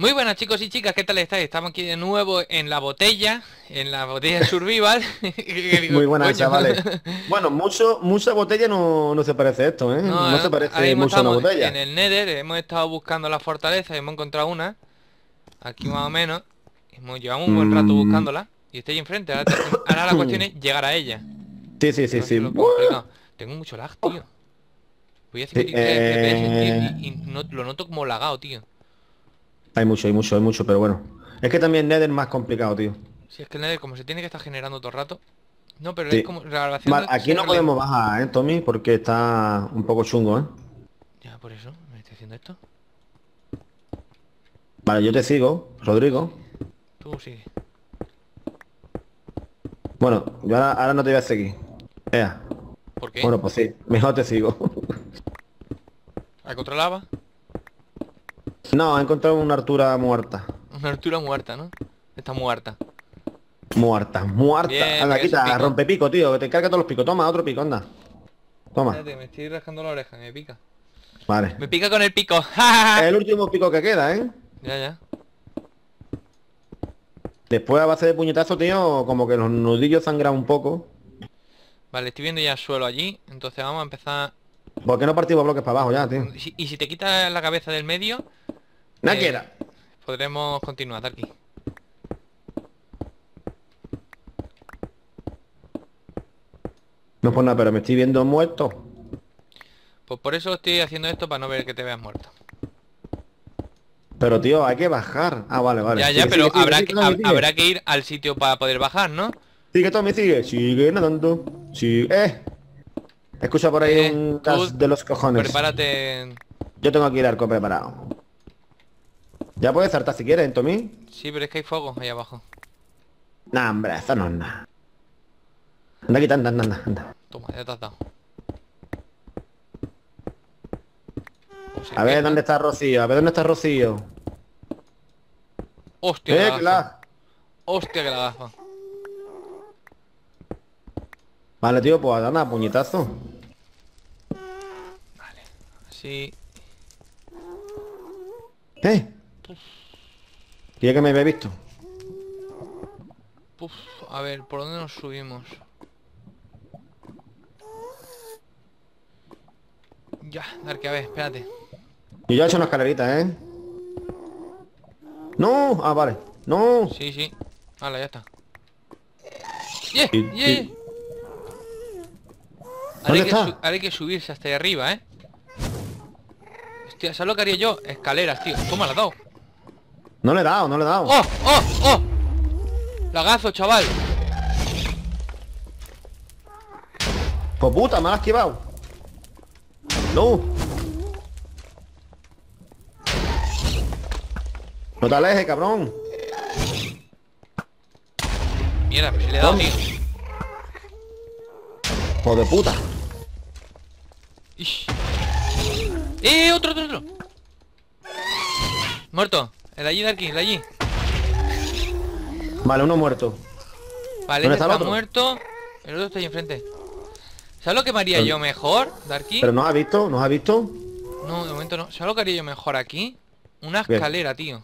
Muy buenas chicos y chicas, ¿qué tal estáis? Estamos aquí de nuevo en la botella, en la botella de Survival. Muy buenas chavales. Bueno, mucho, mucha botella no, no se parece a esto, ¿eh? No, se parece mucho a una botella. En el Nether hemos estado buscando la fortaleza y hemos encontrado una. Aquí más o menos. Hemos llevado un buen rato mm. buscándola. Y estoy enfrente. Ahora, la cuestión es llegar a ella. Sí, sí, sí, sí. Tengo mucho lag, tío. Voy a 53 FPS y, y lo noto como lagado, tío. Hay mucho, hay mucho, hay mucho, pero bueno. Es que también Nether es más complicado, tío. Sí, es que Nether como se tiene que estar generando todo el rato. No, pero es como la grabación aquí no podemos bajar, ¿eh, Tommy? Porque está un poco chungo, ¿eh? Ya, por eso me estoy haciendo esto. Vale, yo te sigo, Rodrigo. Tú sigue. Bueno, yo ahora, no te voy a seguir. Ea. ¿Por qué? Bueno, pues sí, mejor te sigo. ¿Hay contra lava? No, he encontrado una Artura muerta. Una Artura muerta, ¿no? Está muerta. Muerta, muerta. anda, quita, rompe pico, tío, que te carga todos los picos. Toma, otro pico, anda. Toma. Espérate, me estoy rascando la oreja, me pica. Vale. Me pica con el pico. es el último pico que queda, ¿eh? Ya, ya. Después a base de puñetazo, tío, como que los nudillos sangran un poco. Vale, estoy viendo ya suelo allí, entonces vamos a empezar... ¿Por qué no partimos bloques para abajo ya, tío? Y si te quitas la cabeza del medio, no quiera. Eh, podremos continuar aquí. No por nada, pero me estoy viendo muerto. Pues por eso estoy haciendo esto para no ver que te veas muerto. Pero tío, hay que bajar. Ah, vale, vale. Ya, ya, pero habrá, que, habrá que ir al sitio para poder bajar, ¿no? Sigue, me sigue. Sigue nadando. Sigue. Eh. Escucha por ahí eh, un de los cojones. Prepárate. Yo tengo aquí el arco preparado. Ya puedes saltar si quieres, Tommy. Sí, pero es que hay fuego ahí abajo. Nah, hombre, eso no es nada. Anda aquí, anda, anda, anda. Toma, ya te has dado. a ver dónde está Rocío, a ver dónde está Rocío. Hostia, eh, que la... Hostia, que la gafa. Vale, tío, pues anda, puñetazo. Vale, así. ¿Eh? ¿Quiere que me había visto? A ver, ¿por dónde nos subimos? Ya, dar que a ver, espérate. Y ya he hecho una escalerita, ¿eh? ¡No! Ah, vale. ¡No! Sí, sí. Vale, ya está. ¡Yeah! ¡Yeah! Ahora que, ahora hay que subirse hasta ahí arriba, ¿eh? Hostia, ¿sabes lo que haría yo? Escaleras, tío. Toma, la dado. No le he dado, no le he dado. ¡Oh! ¡Oh! ¡Oh! Lagazo, chaval. Pues puta, me has esquivado. No. No te alejes, cabrón. Mierda, si le he dado, tío. Joder puta. ¡Eh! Otro, otro, otro. Muerto. El allí, Darky, el allí. Vale, uno muerto. Vale, este está, muerto. El otro está ahí enfrente. ¿Sabes lo que me haría yo mejor, Darky? ¿Pero no has visto? ¿No has visto? No, de momento no. ¿Sabes lo que haría yo mejor aquí? Una escalera, tío.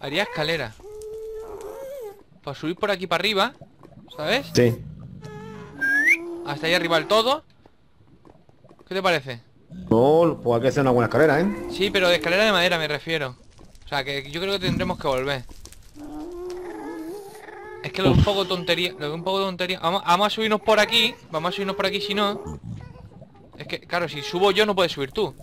Haría escalera. Para subir por aquí para arriba. ¿Sabes? Sí. Hasta ahí arriba el todo. ¿Qué te parece? No, pues hay que hacer una buena escalera, ¿eh? Sí, pero de escalera de madera me refiero. O sea, que yo creo que tendremos que volver. Es que lo un poco tontería, lo un poco tontería. Vamos, a subirnos por aquí, vamos a subirnos por aquí si no. Es que, claro, si subo yo no puedes subir tú.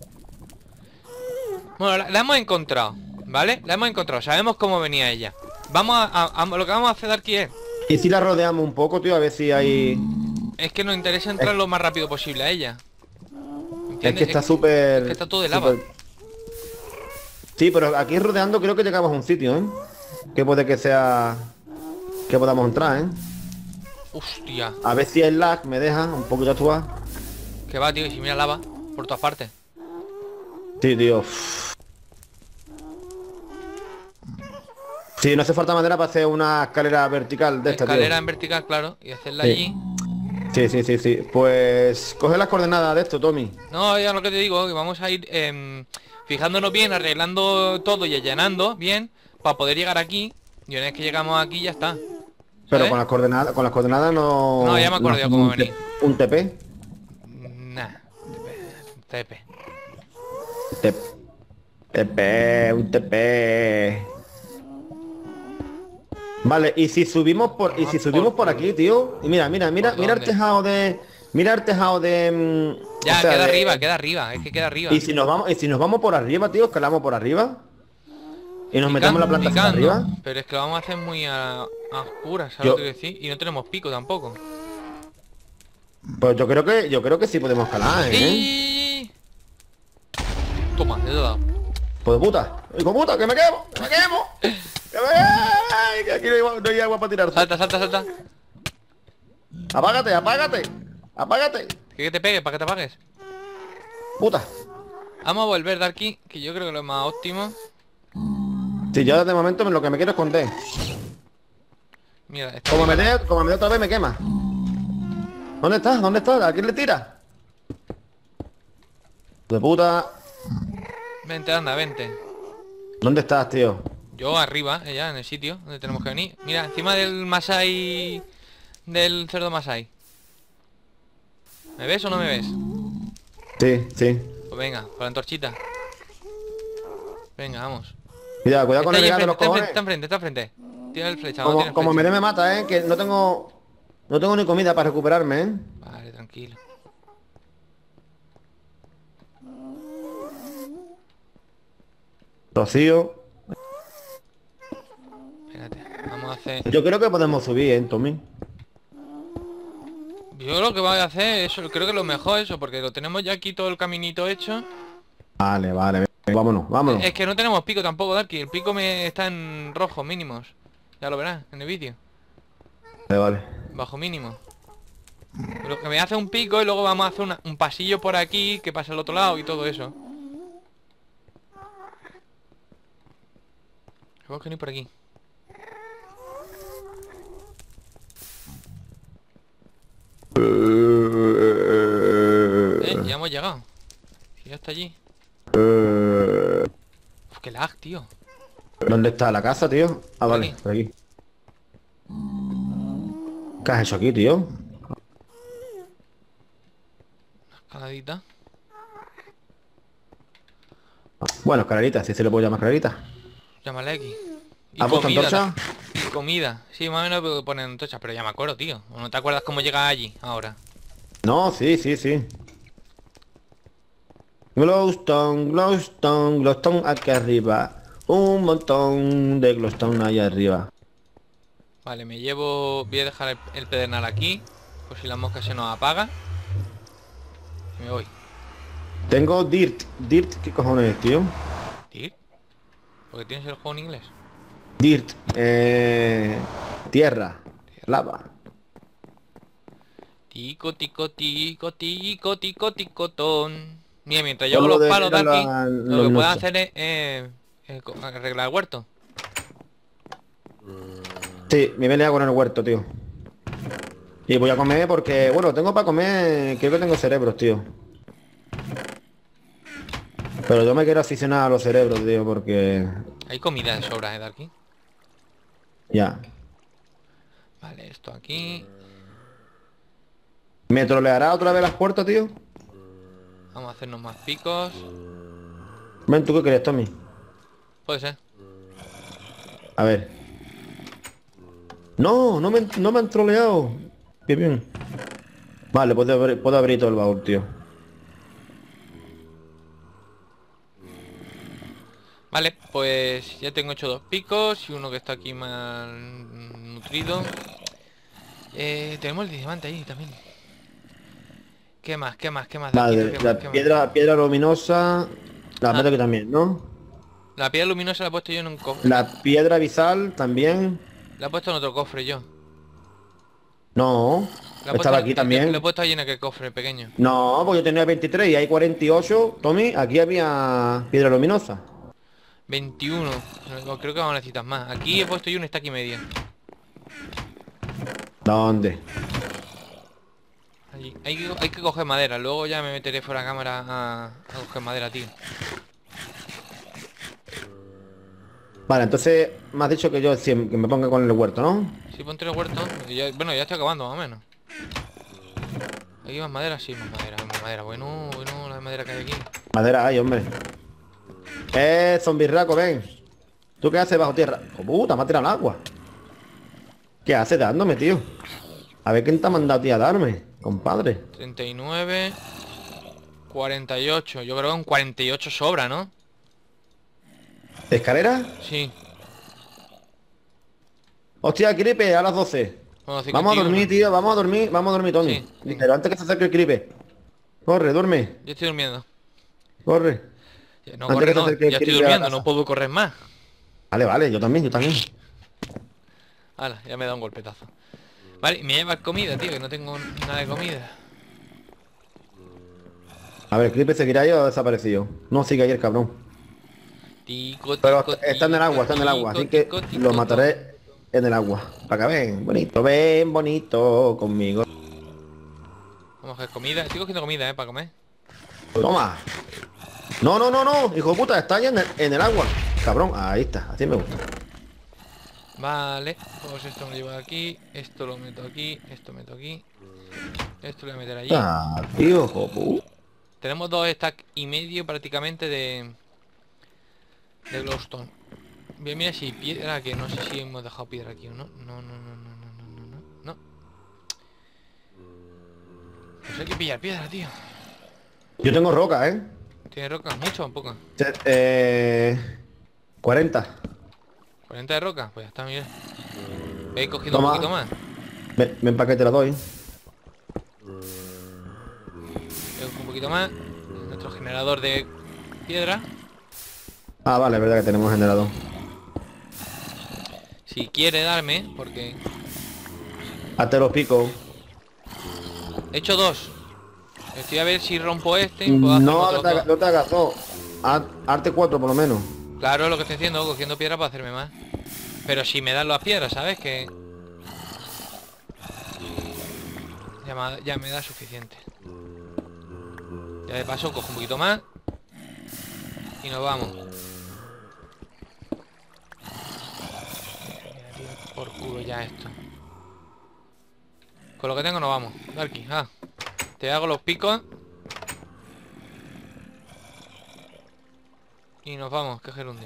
Bueno, la, hemos encontrado, ¿vale? La hemos encontrado, sabemos cómo venía ella. Vamos a, lo que vamos a hacer aquí es... ¿Y si la rodeamos un poco, tío? A ver si hay... Es que nos interesa entrar lo más rápido posible a ella. Es que está súper... Es que está todo de lava. Sí, pero aquí rodeando creo que llegamos a un sitio, ¿eh? Que puede que sea... Que podamos entrar, ¿eh? Hostia. A ver si el lag me deja un poquito actuar. Que va, tío, y si mira lava por todas partes. Sí, tío. Sí, no hace falta madera para hacer una escalera vertical de esta, Escalera en vertical, claro, y hacerla allí. Sí, sí, sí, sí. Pues coge las coordenadas de esto, Tommy. No, ya lo que te digo, que vamos a ir... Eh, fijándonos bien, arreglando todo y allanando bien, para poder llegar aquí. Y una vez que llegamos aquí ya está. Pero con las coordenadas, con las coordenadas no. No, ya me acuerdo no, cómo venir. Un TP. Nah. TP. TP. TP, un TP. Vale, y si subimos por y si subimos por aquí, tío. Y mira, mira, mira, ¿Por mira el tejado de. Mira el tejado de. mm, Ya, o sea, queda de- arriba, queda arriba, es que queda arriba. Y si nos vamos, y si nos vamos por arriba, tío, escalamos por arriba. Y nos metemos en la planta Picando, arriba. Pero es que lo vamos a hacer muy a, a oscuras, ¿sabes Yo- lo que decir? Y no tenemos pico tampoco. Pues yo creo que yo creo que sí podemos escalar, ¿eh? ¡Y! Toma, te he dado. Pues de puta. Hijo puta, que me quemo, que me quemo. Que me... Que aquí no hay, no hay agua para tirar. Salta, salta, salta. Apágate, apágate. Apágate. Que te pegue, para que te apagues. Puta. Vamos a volver de aquí, que yo creo que lo más óptimo. Si yo de momento me- lo que me quiero es esconder. Mira, Como me dé, como me dé otra vez me quema. ¿Dónde estás? ¿Dónde estás? ¿A quién le tira? De puta. Vente, anda, vente. ¿Dónde estás, tío? Yo arriba, ella, en el sitio donde tenemos que venir. Mira, encima del Masai... Del cerdo Masai. ¿Me ves o no me ves? Sí, sí. Pues venga, con la antorchita. Venga, vamos. Cuidado, cuidado con el de los cojones. está enfrente, está enfrente. Tira el flecha, vamos, Como, como me me mata, eh, que no tengo. No tengo ni comida para recuperarme, eh. Vale, tranquilo. Rocío. Espérate, vamos a hacer... Yo creo que podemos subir, eh, Tommy. Yo lo que voy a hacer, eso, creo que lo mejor eso, porque lo tenemos ya aquí todo el caminito hecho. Vale, vale, vámonos, vámonos. Es que no tenemos pico tampoco, Darky. El pico me está en rojo, mínimos. Ya lo verás en el vídeo. Vale, vale. Bajo mínimo. Lo que me hace un pico y luego vamos a hacer una- un pasillo por aquí que pasa al otro lado y todo eso. Tengo que venir por aquí. Eh, ya hemos llegado. Ya está allí. Uf, qué lag, tío. ¿Dónde está la casa, tío? Ah, vale, aquí. por aquí. ¿Qué has hecho aquí, tío? Escaladita. Bueno, escalerita, si se le puedo llamar escalerita. Llámale aquí. Y ¿Has puesto antorcha? Comida. Sí, más o menos puedo poner antorcha, pero ya me acuerdo, tío. ¿O no te acuerdas cómo llega allí ahora? No, sí, sí, sí. Glowstone, glowstone, glowstone aquí arriba. Un montón de glowstone ahí arriba. Vale, me llevo... Voy a dejar el, el pedernal aquí. Por si la mosca se nos apaga. Y me voy. Tengo dirt. Dirt, ¿qué cojones, tío? ¿Dir? Porque tienes el juego en inglés. Dirt. Eh, tierra. Lava. Tico, tico, tico, tico, tico, ticotón. Mira, mientras yo hago lo los palos de mirar aquí, la- lo que puedo hacer es eh, eh, arreglar el huerto. Sí, me venía con el huerto, tío. Y voy a comer porque, bueno, tengo para comer, creo que tengo cerebros, tío. Pero yo me quiero aficionar a los cerebros, tío, porque... Hay comida de sobra, ¿eh, Darky? Ya. Vale, esto aquí. ¿Me troleará otra vez las puertas, tío? Vamos a hacernos más picos. Ven, ¿tú qué crees, Tommy? Puede ser. A ver. No, no me, no me han troleado. Bien, bien. Vale, puedo abrir, puedo abrir todo el baúl, tío. Vale, pues ya tengo hecho dos picos y uno que está aquí más nutrido. Eh, tenemos el diamante ahí también. ¿Qué más? ¿Qué más? ¿Qué más? La piedra, piedra luminosa... La Ah. meto aquí también, ¿no? La piedra luminosa la he puesto yo en un cofre. La piedra visal también. La he puesto en otro cofre yo. No. La Estaba aquí La también. he puesto ahí en aquel cofre pequeño. No, pues yo tenía 23 y hay 48. Tommy, aquí había piedra luminosa. 21. No, Creo que vamos a necesitar más. Aquí he puesto yo un stack y medio. ¿Dónde? Allí. Hay, que, hay que coger madera. Luego ya me meteré fuera de cámara a, a coger madera, tío. Vale, entonces me has dicho que yo que me ponga con el huerto, ¿no? Sí, ponte el huerto. ya- bueno, ya estoy acabando, más o menos. ¿Hay más madera? Sí, más madera, más madera. Bueno, bueno, la madera que hay aquí. Madera hay, hombre. Eh, zombirraco, ven. ¿Tú qué haces bajo tierra? ¡Oh, puta! Me ha tirado al agua. ¿Qué haces dándome, tío? A ver quién te ha mandado ti a darme, compadre. 39... 48. Yo creo que un 48 sobra, ¿no? ¿Escalera? Sí. Hostia, gripe, a las 12. Bueno, Vamos a 51. dormir, tío, vamos a dormir, vamos a dormir, Tony. Sí. Pero antes que se acerque el gripe. Corre, duerme, Yo estoy durmiendo. corre. No corre, Ya estoy durmiendo, no puedo correr más. Vale, vale, yo también, yo también. Hala, ya me da un golpetazo. Vale, me lleva comida, tío, que no tengo nada de comida. A ver, gripe seguirá ahí o ha desaparecido. No, sigue ahí el cabrón. Tico, Pero está en el agua, está en el agua, así que lo mataré en el agua. Para que ven, bonito, ven, bonito conmigo. Vamos a coger comida. Estoy cogiendo comida, eh, para comer. Toma. No, no, no, no, hijo de puta, está ahí en el, en el agua. Cabrón, ahí está, así me gusta. Vale, pues esto me llevo aquí, esto lo meto aquí, esto meto aquí, esto lo voy a meter allí. Ah, tío, puta. Tenemos dos stacks y medio prácticamente de de glowstone. Bien, mira si piedra, que no sé si hemos dejado piedra aquí o no. No, no, no, no, no, no, no, no. No. Pues hay que pillar piedra, tío. Yo tengo roca, ¿eh? ¿Tiene rocas? ¿Mucho o poco? Eh, 40. 40 de roca, pues ya está, mira. Cogiendo Toma. un poquito más. Ven, ven para que te la doy. Un poquito más. Nuestro generador de piedra. Ah, vale, es verdad que tenemos generador. Si quiere darme, porque Hazte los picos. he hecho dos. Estoy a ver si rompo este y puedo hacer No, no te, no hagas. Haz- Hazte cuatro por lo menos. Claro, lo que estoy haciendo, cogiendo piedra para hacerme más. Pero si me dan las piedras, ¿sabes? Que... Ya me, ya me da suficiente. Ya de paso cojo un poquito más. Y nos vamos. Por culo ya esto. Con lo que tengo nos vamos. Darky, ah. Te hago los picos. Y nos vamos, que gerundi.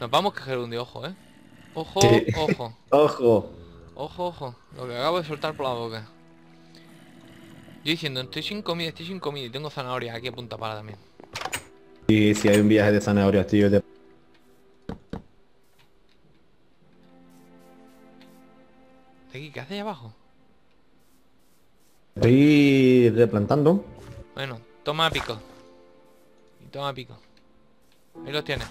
Nos vamos, que gerundi, ojo, eh. Ojo, Sí. ojo. Ojo. Ojo, ojo. Lo que acabo de soltar por la boca. Yo diciendo, estoy sin comida, estoy sin comida y tengo zanahoria aquí a punta pala también. Y si hay un viaje de zanahorias, tío. de-. ¿Qué hace ahí abajo? Estoy replantando. Bueno, toma pico. Y toma pico. Ahí los tienes.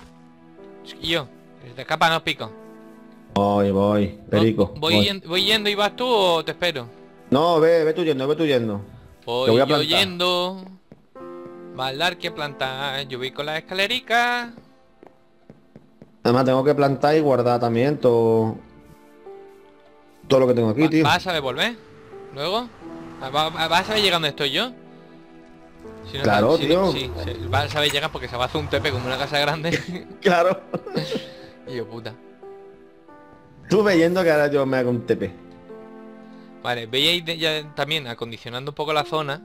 Que se te escapan los picos. Voy, voy. Perico. ¿Voy, voy. yen- voy yendo y vas tú o te espero? No, ve, ve tú yendo, ve tú yendo. Voy, voy a yo yendo. Va al dar que plantar. Yo voy con las escalericas. Además tengo que plantar y guardar también todo... Todo lo que tengo aquí, tío. ¿Vas a saber volver? ¿Luego? ¿Va- va- ¿Vas a saber llegar donde estoy yo? Si no Claro, si- tío. Sí, vas a saber llegar porque se va a hacer un tepe como una casa grande. Claro. y yo, puta. Tú yendo que ahora yo me hago un TP. Vale, veis de- ya también acondicionando un poco la zona.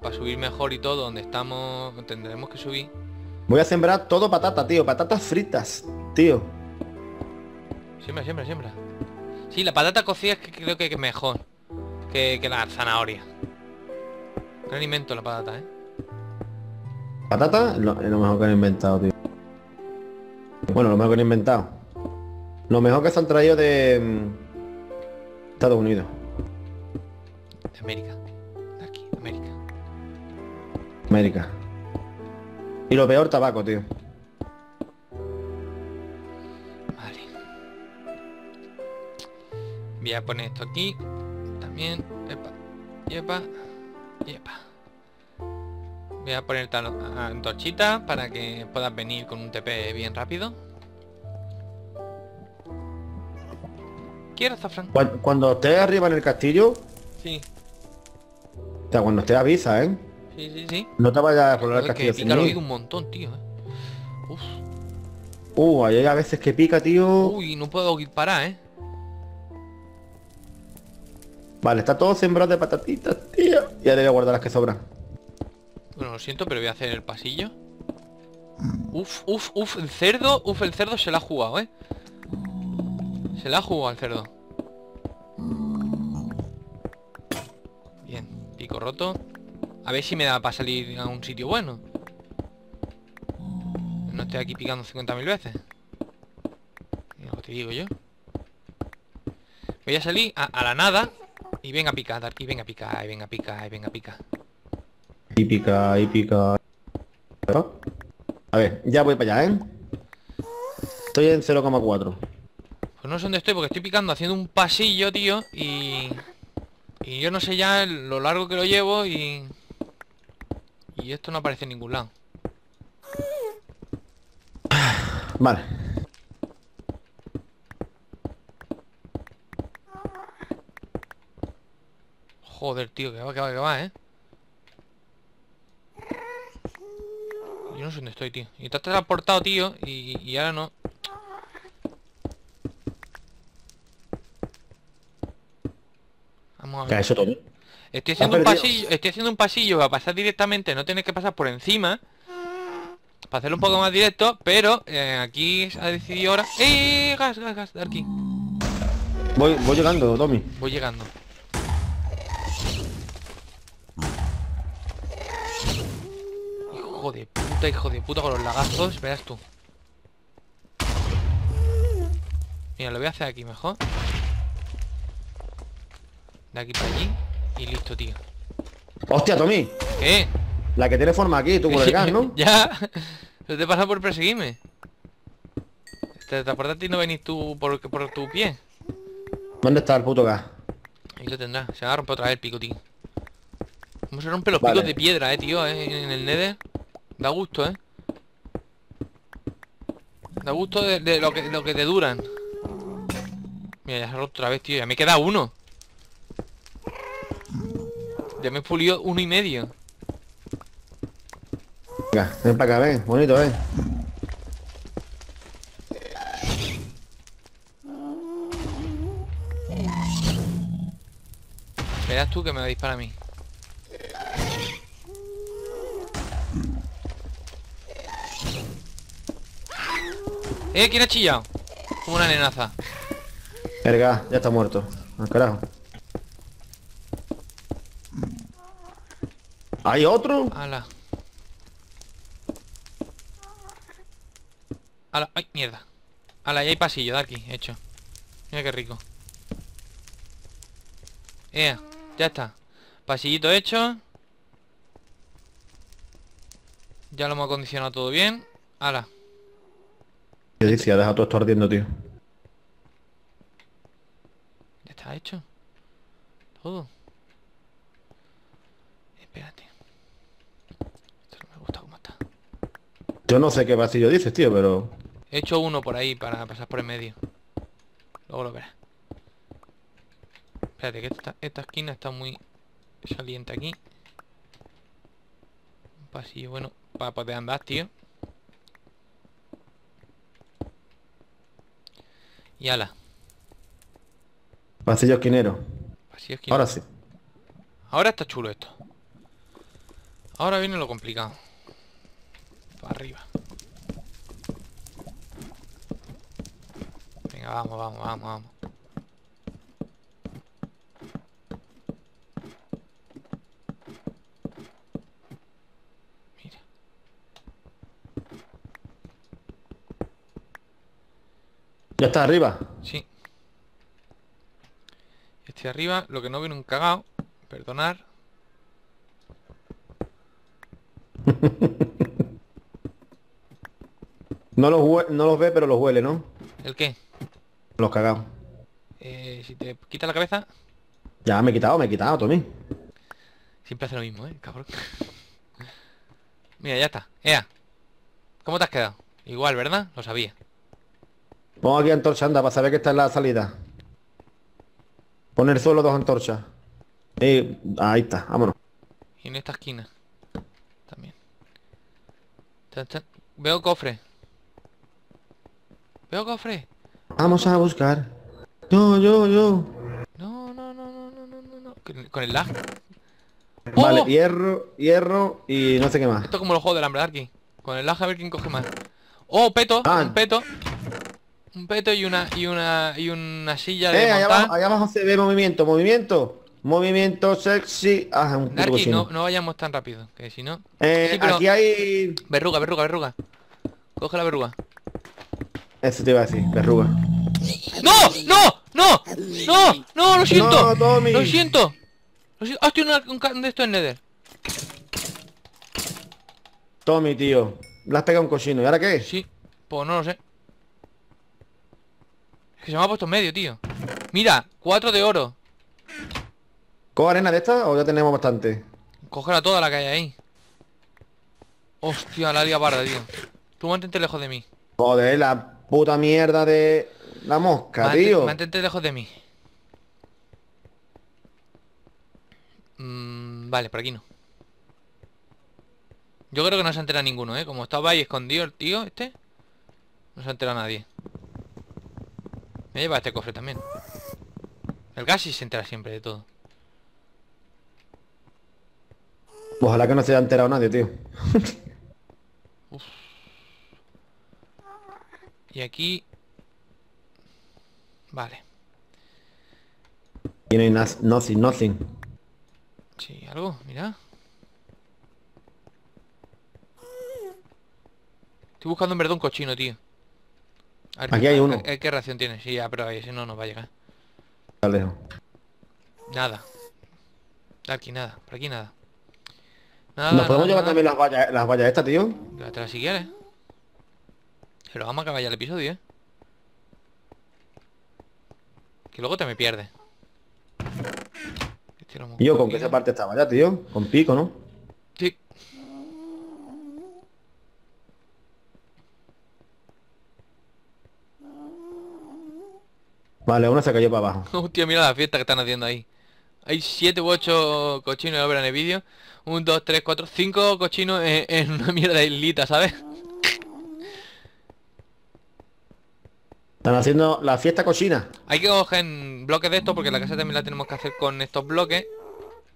Para subir mejor y todo, donde estamos tendremos que subir. Voy a sembrar todo patata, tío. Patatas fritas, tío. Siembra, siembra, siembra. Sí, la patata cocida es que creo que es mejor que, que la zanahoria. Gran alimento la patata, ¿eh? Patata es lo, lo mejor que han inventado, tío. Bueno, lo mejor que han inventado. Lo mejor que se han traído de mm, Estados Unidos. De América. De aquí, América. América. Y lo peor, tabaco, tío. Vale. Voy a poner esto aquí. También. Epa. Yepa. Yepa. Voy a poner tal antorchita para que puedas venir con un TP bien rápido. ¿Quiero azafrán? Cuan- Cuando estés arriba en el castillo, Sí, o sea, cuando estés avisa, ¿eh? sí, sí, sí. No te vayas a explorar el que castillo sin pica oído un montón, tío. eh. Uf. Uh, ahí hay a veces que pica, tío. Uy, no puedo parar, ¿eh? Vale, está todo sembrado de patatitas, tío. Y ahora voy a guardar las que sobran. Bueno, lo siento, pero voy a hacer el pasillo. Uf, uf, uf, el cerdo, uf, el cerdo se la ha jugado, ¿eh? Se la ha jugado el cerdo. Bien, pico roto. A ver si me da para salir a un sitio bueno. No estoy aquí picando 50.000 veces. Que te digo yo. Voy a salir a la nada y venga a picar, y venga a picar, y venga a picar, y venga a picar. Y pica, y pica. A ver, ya voy para allá, ¿eh? Estoy en 0,4. Pues no sé dónde estoy porque estoy picando haciendo un pasillo, tío, y... Y yo no sé ya lo largo que lo llevo y... Y esto no aparece en ningún lado. Vale. Joder, tío, que va, que va, que va, ¿eh? Yo no sé dónde estoy, tío. Y te has transportado, tío, y, y ahora no... Vamos a ¿Qué ha ver. hecho todo? Estoy haciendo un pasillo, estoy haciendo un pasillo para pasar directamente, no tener que pasar por encima. Para hacerlo un poco más directo, pero eh, aquí ha decidido ahora. ¡Eh! Gas, gas, gas, Darky. Voy, voy llegando, Tommy. Voy llegando. Hijo de puta, hijo de puta con los lagazos, verás tú. Mira, lo voy a hacer aquí mejor. De aquí para allí. Y listo, tío. Hostia, Tommy. ¿Qué? La que tiene forma aquí, tú con el gas, ¿no? ya. ¿No te pasa por perseguirme? Te transportaste y no venís tú por, por tu pie. ¿Dónde está el puto gas? Ahí lo tendrá. Se va a romper otra vez el pico, tío. ¿Cómo se rompen los Vale. picos de piedra, eh, tío? eh, en el Nether. Da gusto, eh. Da gusto de, de lo, que, lo que te duran. Mira, ya se ha roto otra vez, tío. Ya me queda uno. Ya me he pulido uno y medio. Venga, ven para acá, ven. Bonito, ven. Verás tú que me va a disparar a mí. ¡Eh! ¿Quién ha chillado? Como una nenaza. Gas, ya está muerto. Al carajo. ¿Hay otro? ¡Hala! ¡Hala! ¡Ay, mierda! ¡Hala! Ya hay pasillo de aquí, hecho. Mira qué rico. ¡Ea! Ya está. Pasillito hecho. Ya lo hemos acondicionado todo bien. ¡Hala! Decía, deja todo esto ardiendo, tío. Ya está hecho. Todo. Espérate. Esto no me gusta cómo está. Yo no sé qué pasillo dices, tío, pero... He hecho uno por ahí para pasar por el medio. Luego lo verás. Espérate, que esta, esta esquina está muy saliente aquí. Un pasillo bueno para poder andar, tío. Y ala. Pasillo esquinero. Pasillo esquina. Ahora sí. Ahora está chulo esto. Ahora viene lo complicado. Para arriba. Venga, vamos, vamos, vamos, vamos. Mira. Ya está arriba. Sí. Estoy arriba, lo que no viene un cagao. Perdonar. No los, no los ve, pero los huele, ¿no? ¿El qué? Los cagados. Eh, si te quita la cabeza, Ya me he quitado, me he quitado, Tommy. siempre hace lo mismo, ¿eh? Cabrón. Mira, ya está. Ea. ¿Cómo te has quedado? Igual, ¿verdad? Lo sabía. Pongo aquí antorcha, anda, para saber que está en la salida. Poner solo dos antorchas. Eh, ahí está, vámonos. Y en esta esquina. También. Veo cofre. Veo cofre. Vamos a buscar. Yo, yo, yo. No, no, no, no, no, no, no. Con con el lag. Vale, ¡Oh! hierro, hierro y no sé qué más. Esto es como los juegos del hambre Darky. Con el lag a ver quién coge más. Oh, peto, Ah. un peto. Un peto y una y una y una silla de Eh, allá abajo, allá abajo se ve movimiento, movimiento. Movimiento sexy. Ah, un Darky, no, no vayamos tan rápido, que si no. Eh, Sí, pero- Aquí hay... Verruga, verruga, verruga. Coge la verruga. Eso te iba a decir, verruga. ¡No! ¡No! ¡No! ¡No! ¡No! ¡Lo siento! No. ¡Lo siento! Lo siento. ¡Ah, estoy una- un de esto en Nether! Tommy, tío. Le has pegado un cochino. ¿Y ahora qué? Sí, pues no lo sé. Que se me ha puesto en medio, tío. Mira, cuatro de oro. ¿Cojo arena de esta o ya tenemos bastante? Cógela toda la que hay ahí. Hostia, la liga parda, tío. Tú mantente lejos de mí. Joder, la puta mierda de la mosca, tío. Mantente lejos de mí. Mm, vale, por aquí no. Yo creo que no se entera ninguno, ¿eh? Como estaba ahí escondido el tío este. No se entera nadie. Me lleva este cofre también. El gas sí se entera siempre de todo. Ojalá que no se haya enterado nadie, tío. Y aquí... Vale. Y no hay nas- nothing, nothing. Sí, algo, mira. Estoy buscando en verdad un cochino, tío. Ver, Aquí hay uno. a- ¿Qué reacción tiene? Sí, ya, pero ese no nos va a llegar. Está lejos. Nada. Aquí nada, por aquí nada. Nada, ¿Nos podemos nada, llevar también las vallas, las vallas estas, tío? Llévatela si quieres. Pero vamos a acabar ya el episodio, ¿eh? Que luego te me pierdes. Y yo, ¿con qué poquito. se parte esta valla, tío? Con pico, ¿no? Sí. Vale, una se cayó para abajo. Hostia, mira la fiesta que están haciendo ahí. Hay 7 u 8 cochinos, lo verán en el vídeo. 1, 2, 3, 4, 5 cochinos en, en una mierda de islita, ¿sabes? Están haciendo la fiesta cochina. Hay que coger bloques de estos porque la casa también la tenemos que hacer con estos bloques.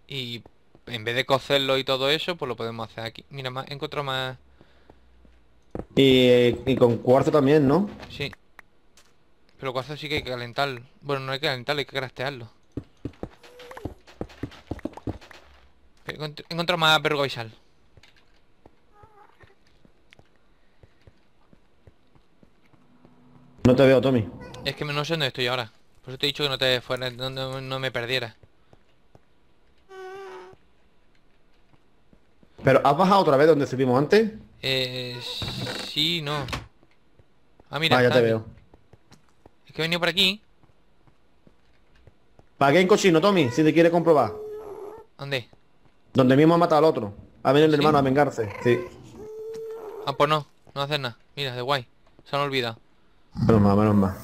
Y en vez de cocerlo y todo eso, pues lo podemos hacer aquí. Mira, más, encuentro más... Y, y con cuarzo también, ¿no? Sí. Pero cuarzo sí que hay que calentarlo. Bueno, no hay que calentarlo, hay que craftearlo. Encontrado más vergo y sal. No te veo, Tommy. Es que no sé dónde estoy ahora. Por eso te he dicho que no te fuera, no, no- no me perdiera. Pero ¿has bajado otra vez donde subimos antes? Eh, sí, no. Ah, mira, ah, ya está te aquí. veo. Es que he venido por aquí. ¿Para qué en cochino, Tommy? Si te quiere comprobar. ¿Dónde? Donde mismo ha matado al otro. Ha venido el ¿Sí? hermano a vengarse. Sí. Ah, pues no. No hacer nada. Mira, de guay. Se han olvidado. Menos mal, menos mal.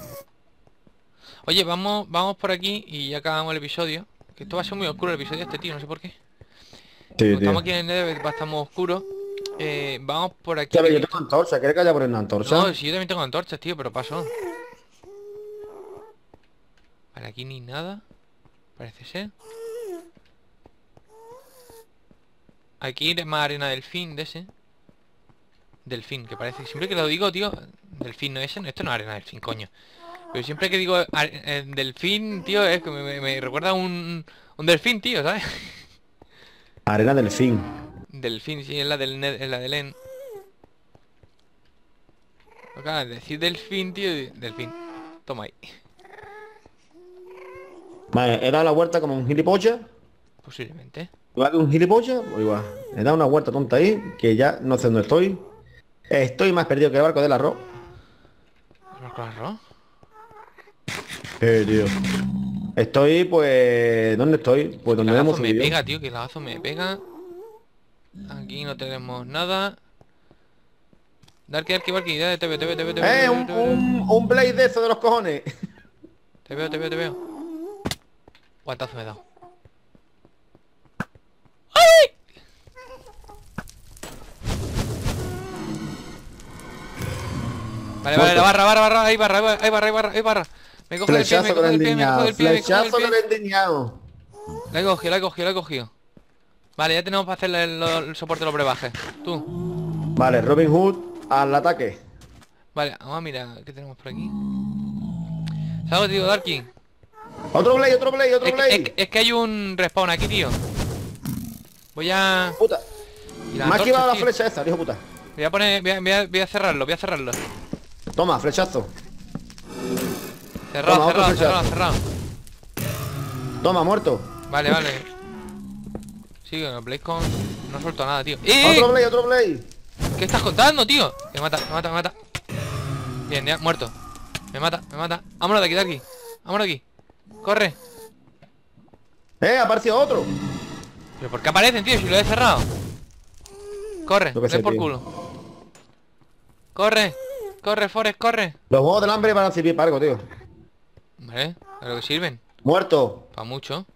Oye, vamos, vamos por aquí y ya acabamos el episodio. Que esto va a ser muy oscuro el episodio este tío, no sé por qué. Sí, estamos aquí en el Nether, va a estar muy oscuro. Eh, vamos por aquí. Ves, yo tengo antorcha. ¿Quieres que haya por una antorcha? No, si yo también tengo antorchas, tío, pero paso. Aquí ni nada. Parece ser. Aquí es más arena delfín de ese. Delfín, que parece. Siempre que lo digo, tío. Delfín no ese. no, Esto no es arena delfín, coño. Pero siempre que digo are- eh, delfín, tío, es que me, me- me recuerda a un, un delfín, tío, ¿sabes? Arena del fin. Delfín, sí, es la del es la del En. Claro, decir delfín, tío, delfín. Toma ahí. Vale, he dado la vuelta como un gilipollas. Posiblemente. Igual que un gilipollas, o igual. He dado una vuelta tonta ahí, que ya no sé dónde estoy. Estoy más perdido que el barco del arroz. ¿Arroz con arroz? Eh, tío. Estoy, pues... ¿Dónde estoy? Pues donde El hemos me pega, tío, que el lagazo me pega. Aquí no tenemos nada. Darky, Darky, Darky, dale, te veo, te veo, te veo, te veo. ¡Eh! te veo, Un, te veo, un, un blaze de eso de los cojones. Te veo, te veo, te veo. Guantazo me he dado. ¡Ay! Vale, vale, la barra, barra, barra, ahí barra, ahí barra, ahí barra, ahí barra. Me coge del pie, me Flechazo coge del pie, me coge del pie, me coge Flechazo pie. endiñado. La he cogido, la he cogido, la he cogido. Vale, ya tenemos para hacerle el, el soporte de los brebajes. Tú. Vale, Robin Hood al ataque. Vale, vamos a mirar qué tenemos por aquí. ¿Sabes lo que te digo, Darky? Otro Blade, otro Blade, otro Es Blade. es, que- es que hay un respawn aquí, tío. Voy a... Puta. Me ha esquivado la flecha esa, hijo puta. Voy a poner... Voy a, voy a- voy a cerrarlo, voy a cerrarlo. Toma, flechazo. Cerrado, Toma, cerrado, cerrado, cerrado. Toma, muerto. Vale, vale. Sí, el BlazeCon no suelto nada, tío. ¡Eh! Otro Blade, otro Blade. ¿Qué estás contando, tío? Me mata, me mata, me mata. Bien, ya, muerto. Me mata, me mata. Vámonos de aquí, de aquí. Vámonos de aquí. Corre. Eh, apareció otro. ¿Pero por qué aparecen, tío? Si lo he cerrado. Corre, sé, ven por tío. culo. Corre. Corre, Forest, corre. Los huevos del hambre van a servir para algo, tío. Vale, claro que sirven. Muerto. Para mucho.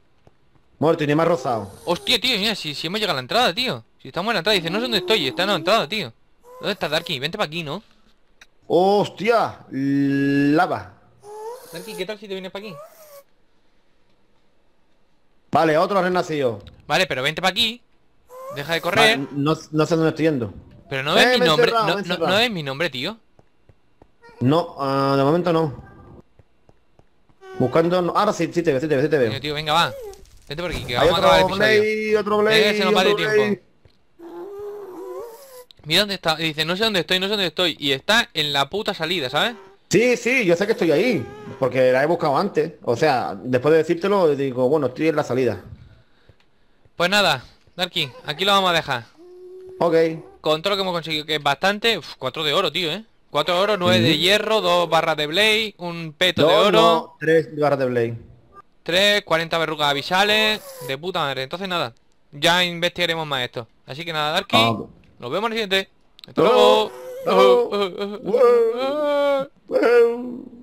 Muerto y ni más rozado. Hostia, tío, mira, si, si hemos llegado a la entrada, tío. Si estamos en la entrada, dice, no sé dónde estoy, está en la entrada, tío. ¿Dónde está Darky? Vente para aquí, ¿no? Hostia. Lava. Darky, ¿qué tal si te vienes para aquí? Vale, otro ha renacido. Vale, pero vente para aquí. Deja de Vale, correr. no, no sé dónde estoy yendo. Pero no ves Eh, mi nombre. no, ves mi nombre, tío. No, ah, de momento no. Buscando... Ahora sí, sí te veo, sí te veo, sí te veo. tío, venga, va. Vente por aquí, que Hay vamos a acabar el otro episodio. Blade, otro Venga, que se nos va de tiempo. Mira dónde está. Dice, no sé dónde estoy, no sé dónde estoy. Y está en la puta salida, ¿sabes? Sí, sí, yo sé que estoy ahí. Porque la he buscado antes. O sea, después de decírtelo, digo, bueno, estoy en la salida. Pues nada, Darky, aquí lo vamos a dejar. Ok. Con todo lo que hemos conseguido, que es bastante. Uf, 4 de oro, tío, ¿eh? 4 de oro, 9 de hierro, 2 barras de blade, un peto de Dos, oro, no, tres barras de Blade. 3, 40 verrugas avisales. De puta madre. Entonces nada, ya investigaremos más esto. Así que nada, Darky, Ah. nos vemos en el siguiente. Hasta Hasta luego. luego. Hasta luego. Wow. Wow.